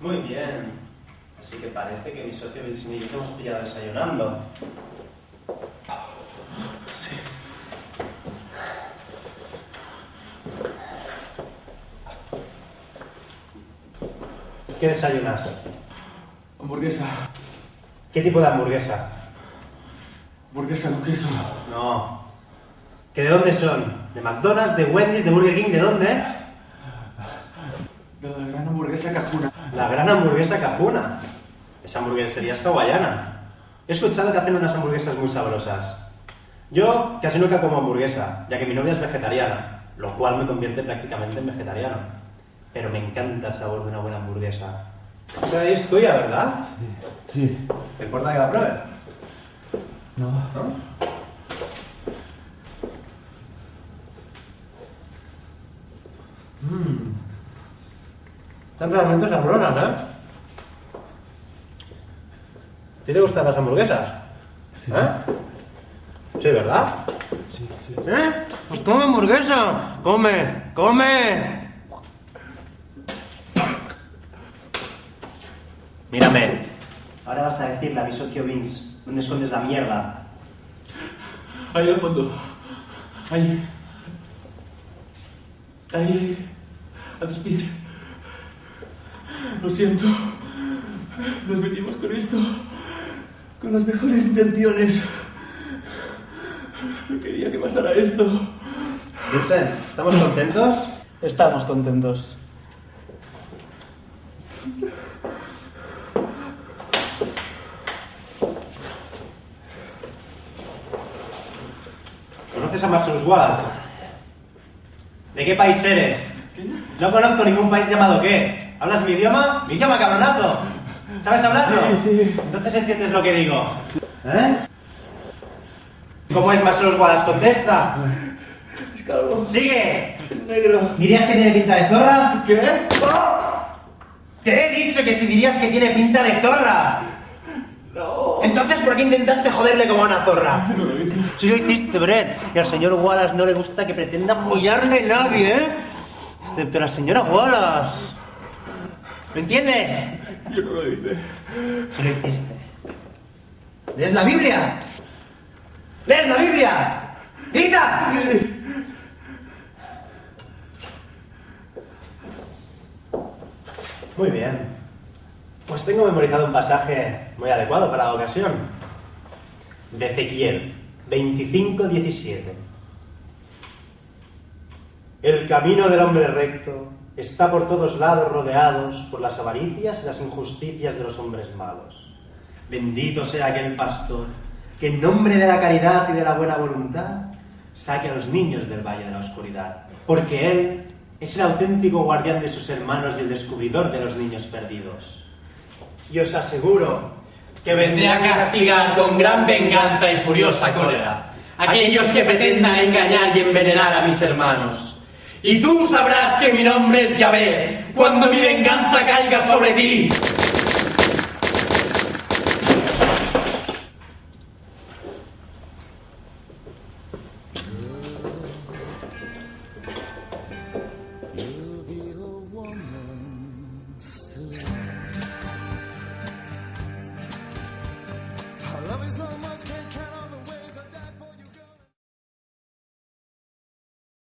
Muy bien. Así que parece que mi socio Smith y yo hemos pillado desayunando. Sí. ¿Qué desayunas? Hamburguesa. ¿Qué tipo de hamburguesa? Hamburguesa con queso. No. ¿Que de dónde son? ¿De McDonald's, de Wendy's, de Burger King? ¿De dónde? De la gran hamburguesa cajuna. La gran hamburguesa cajuna. Esa hamburguesería es hawaiana. He escuchado que hacen unas hamburguesas muy sabrosas. Yo casi nunca como hamburguesa, ya que mi novia es vegetariana, lo cual me convierte prácticamente en vegetariano. Pero me encanta el sabor de una buena hamburguesa. Esa es tuya, ¿verdad? Sí. ¿Te importa que la pruebe? No. ¿No? Mmm. Están realmente sabrosas, ¿eh? ¿A ti te gustan las hamburguesas? Sí. ¿Eh? Sí, ¿verdad? Sí, sí. ¿Eh? Pues come hamburguesa. Come, come. Mírame. Ahora vas a decirle a mi socio Vince dónde escondes la mierda. Ahí al fondo. Ahí. Ahí. A tus pies. Lo siento. Nos metimos con esto. Con las mejores intenciones. No quería que pasara esto. Vincent, ¿estamos contentos? Estamos contentos. ¿Conoces a Marcellus Wallace? ¿De qué país eres? No conozco ningún país llamado qué. ¿Hablas mi idioma? ¿Mi idioma, cabronazo? ¿Sabes hablarlo? Sí, sí. Entonces entiendes lo que digo. ¿Eh? ¿Cómo es Marcellus Wallace? Contesta. Es calvo. ¡Sigue! Es negro. ¿Dirías que tiene pinta de zorra? ¿Qué? Te he dicho que si dirías que tiene pinta de zorra. No. Entonces, ¿por qué intentaste joderle como a una zorra? Si lo hiciste, Brett. Y al señor Wallace no le gusta que pretenda apoyarle nadie, ¿eh? Excepto la señora Wallace. ¿Me entiendes? Yo no lo hice. Si lo hiciste. ¿Lees la Biblia? ¿Lees la Biblia? ¡Grita! Muy bien. Pues tengo memorizado un pasaje muy adecuado para la ocasión. De Ezequiel 25:17. El camino del hombre recto está por todos lados rodeados por las avaricias y las injusticias de los hombres malos. Bendito sea aquel pastor que en nombre de la caridad y de la buena voluntad saque a los niños del valle de la oscuridad, porque él es el auténtico guardián de sus hermanos y el descubridor de los niños perdidos. Y os aseguro que Vendré a castigar con gran venganza y furiosa cólera a aquellos que pretendan engañar y envenenar a mis hermanos. Y tú sabrás que mi nombre es Yahvé cuando mi venganza caiga sobre ti.